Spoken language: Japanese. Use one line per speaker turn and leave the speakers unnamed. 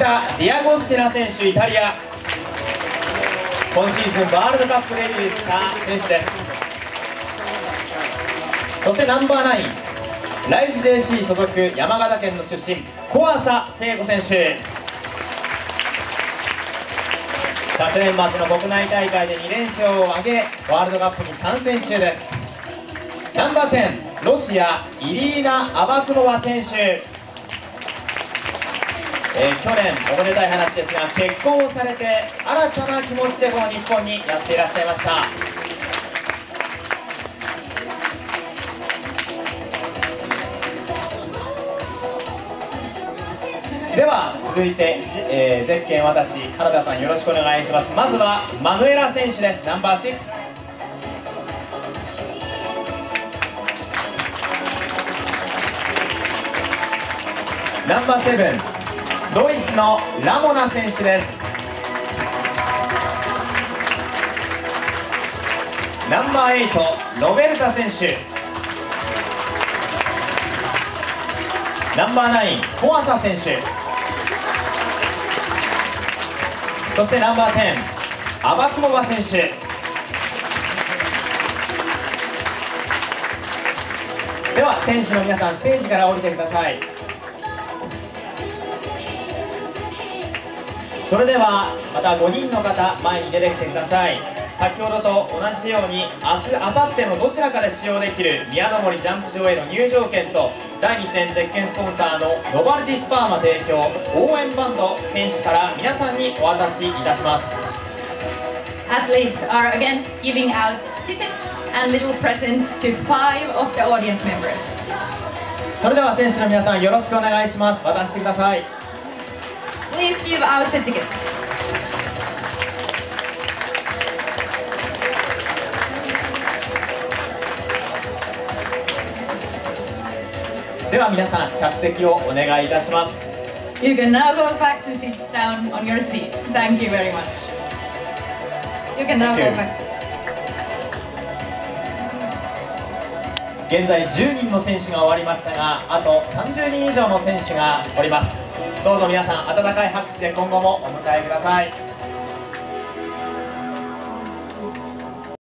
タ・ディアゴスティナ選手イタリア。今シーズンワールドカップデビューした選手です。そしてナンバーナインライズ JC 所属山形県の出身小浅聖子選手。昨年末の国内大会で2連勝を挙げワールドカップに参戦中です。ナンバー10ロシアイリーナ・アバクロワ選手。えー、去年おめでたい話ですが結婚をされて新たな気持ちでこの日本にやっていらっしゃいました。では続いて、えー、ゼッケン私原田さんよろしくお願いします。まずはマヌエラ選手です。ナンバー6ナンバーセブン。ドイツのラモナ選手です。ナンバー8ロベルタ選手。ナンバー9コアサ選手。そしてナンバー10アバクモバ選手。では選手の皆さんステージから降りてください。それではまた5人の方前に出てきてください。先ほどと同じように明日明後日のどちらかで使用できる宮の森ジャンプ場への入場券と第2戦ゼッケンスポンサーのノバルティスパーマ提供応援バンド選手から皆さんにお渡しいたします。
Athletes are again giving out tickets and little presents to five of the audience members.
それでは選手の皆さんよろしくお願いします。渡してください
Please give out the tickets.
では皆さん着席をお願いいたします
You can now go back to sit down on your seats. Thank you very much. You can now go back.
現在10人の選手が終わりましたがあと30人以上の選手がおりますどうぞ皆さん温かい拍手で今後もお迎えください。